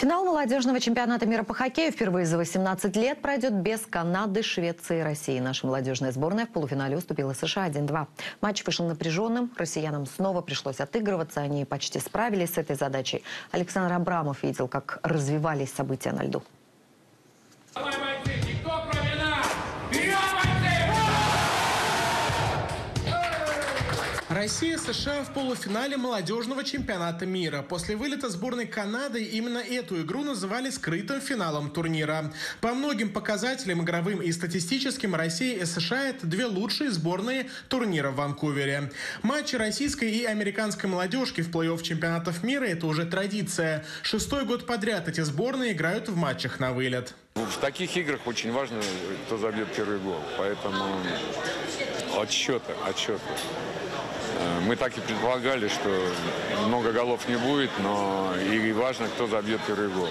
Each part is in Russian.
Финал молодежного чемпионата мира по хоккею впервые за 18 лет пройдет без Канады, Швеции и России. Наша молодежная сборная в полуфинале уступила США 1-2. Матч вышел напряженным. Россиянам снова пришлось отыгрываться. Они почти справились с этой задачей. Александр Абрамов видел, как развивались события на льду. Россия США в полуфинале молодежного чемпионата мира. После вылета сборной Канады именно эту игру называли скрытым финалом турнира. По многим показателям игровым и статистическим Россия и США – это две лучшие сборные турнира в Ванкувере. Матчи российской и американской молодежки в плей-офф чемпионатов мира – это уже традиция. Шестой год подряд эти сборные играют в матчах на вылет. В таких играх очень важно, кто забьет первый гол. Поэтому отсчета, отсчета. Э, Мы так и предполагали, что много голов не будет, но и важно, кто забьет первый гол.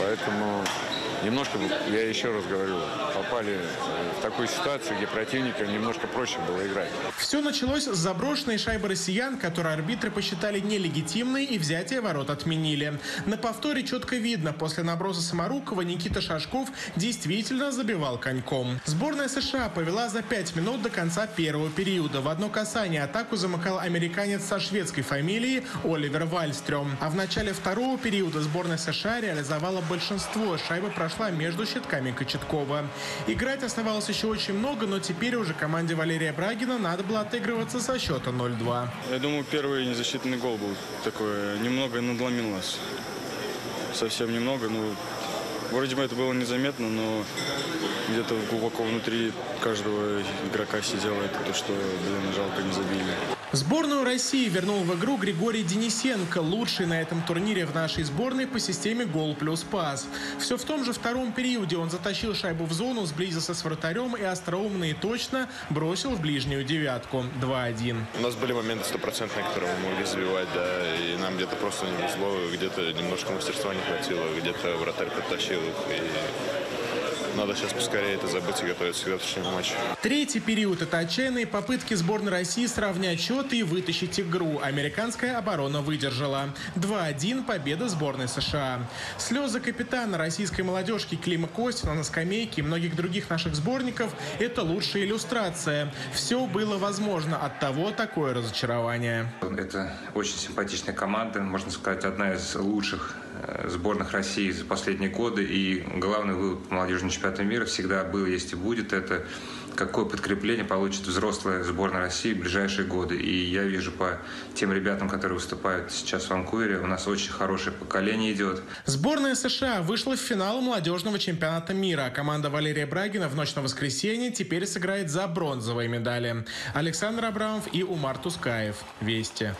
Поэтому немножко, я еще раз говорю, попали в такую ситуацию, где противникам немножко проще было играть. Все началось с заброшенной шайбы россиян, которую арбитры посчитали нелегитимной и взятие ворот отменили. На повторе четко видно, после наброса Самарукова Никита Шашков действительно забивал коньком. Сборная США повела за 5 минут до конца первого периода. В одно касание атаку замыкал американец со шведской фамилией Оливер Вальстрём. А в начале второго периода сборная США реализовала большинство. Шайба прошла между щитками Кочеткова. Играть оставалось еще очень много, но теперь уже команде Валерия Брагина надо было отыгрываться со счета 0-2. Я думаю, первый незащитный гол был такой, немного надломил нас. Совсем немного, ну, вроде бы это было незаметно, но где-то глубоко внутри каждого игрока сидело это то, что, блин, жалко не забили. Сборную России вернул в игру Григорий Денисенко, лучший на этом турнире в нашей сборной по системе гол плюс пас. Все в том же втором периоде он затащил шайбу в зону, сблизился с вратарем и остроумно и точно бросил в ближнюю девятку. 2-1. У нас были моменты стопроцентные, которые мы могли забивать, да, и нам где-то просто не везло, где-то немножко мастерства не хватило, где-то вратарь подтащил их, и надо сейчас поскорее это забыть и готовиться к завтрашнему матчу. Третий период – это отчаянные попытки сборной России сравнять счет и вытащить игру. Американская оборона выдержала. 2-1 победа сборной США. Слезы капитана российской молодежки Клима Костина на скамейке и многих других наших сборников – это лучшая иллюстрация. Все было возможно, от того такое разочарование. Это очень симпатичная команда, можно сказать, одна из лучших э, сборных России за последние годы. И главный вывод по молодежному чемпионату мира всегда был, есть и будет, это какое подкрепление получит взрослая сборная России в ближайшие годы. И я вижу по тем ребятам, которые выступают сейчас в Ванкувере, у нас очень хорошее поколение идет. Сборная США вышла в финал молодежного чемпионата мира. Команда Валерия Брагина в ночь на воскресенье теперь сыграет за бронзовые медали. Александр Абрамов и Умар Тускаев. Вести.